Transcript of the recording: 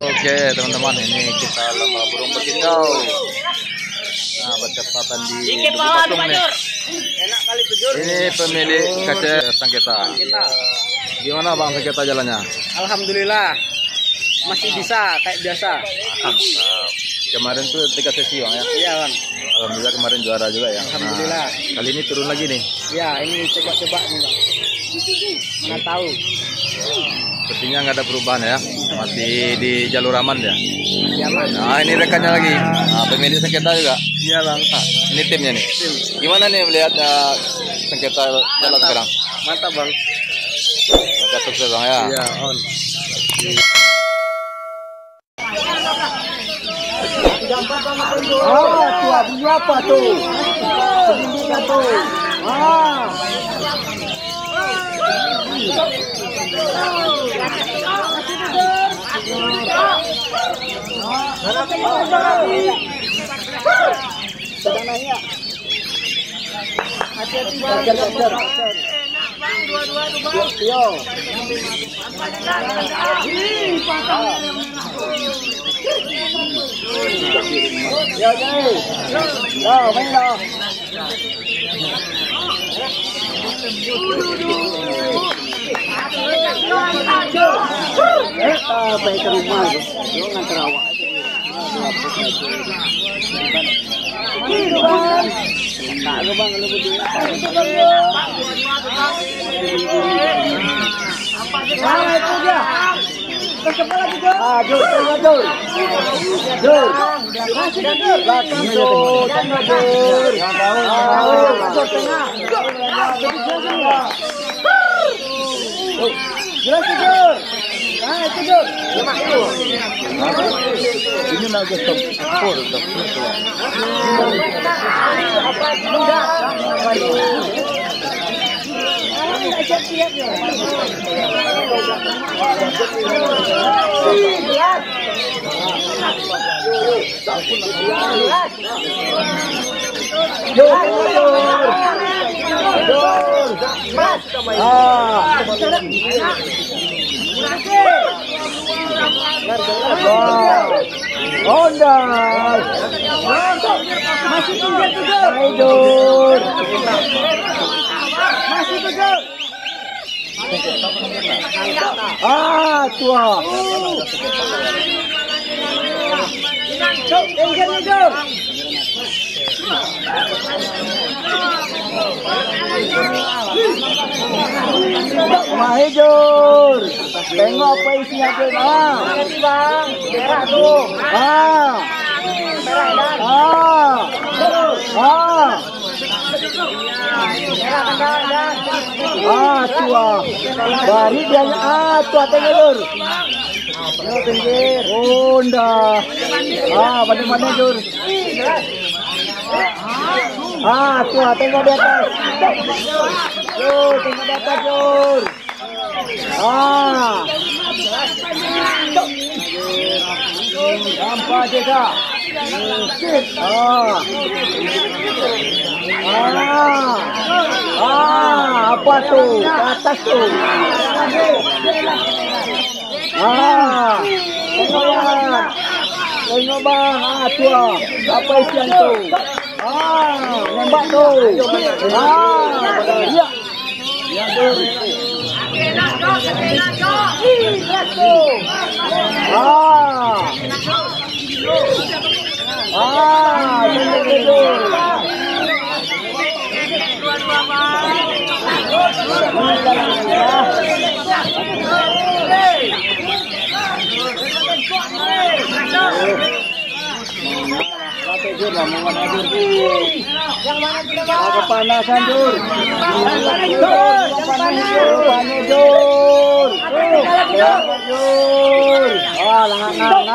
Oke teman-teman ini kita lomba burung bekicau. Nah bertepatan di Dikit Duku bawah Patung nih. Enak kali bujur. Ini pemilik kaca sengketa. Kita. Gimana bang sengketa jalannya? Alhamdulillah. Masih bisa kayak biasa. Kemarin tuh tiga sesi bang ya. Iya, Bang. Alhamdulillah kemarin juara juga ya. Alhamdulillah. Nah, kali ini turun lagi nih. Ya, ini coba-coba nih, Bang. Mana tahu. Sepertinya nggak ada perubahan ya. Masih di jalur aman ya. Masih aman. Nah ini rekannya lagi. Nah, pemilik sengketa juga. Iya, Bang. Nah, ini timnya nih. Gimana nih melihat uh, sengketa jalan sekarang? Mantap, Bang. Semoga sukses bang ya. Iya, on. Ah, tua bunyi apa tuh? Sedikit tuh. Ah. Sampai ke rumah. Yo, ngantar awak. Itu bang. Tak ada bang, kalau berdua. Ah, itu dia. Ah, Jul, tengah Jul. Jul. Masih Jul. Lagi Jul, tengah Jul. Ah, Jul, tengah. Oh, Jelas tu Jul. Ah, itu Jul. Ini lagi Jul. Jul. Ah. Honda. Masih tinggal tujuh. Tidur. Masih tujuh. Ah, tua. Tinggal tujuh. Mahijur. Tengok apa isinya tu. Ah. bang. Merah tu. Ah. Merah dan. Ah. Ah. Ah, tua. Bari dia ah tua tengok pinggir. Oh, ndah. Ah, pada mana jur? Ah, tua tengok di atas. Jur, tengok di atas jur. Ah. Nampak je tak? Ah. Ah. Ah, apa tu? Ke atas tu. Ah. Tengok bang. Tengok bang. Ah, tua. Apa isian tu? Ah, nembak tu. Ah. Ya. Ya tu. Ah. Ah, tengok tu. Kepanasan Jur. Jur, panas Jur, panas Jur. Jangan Jur. Ah, langan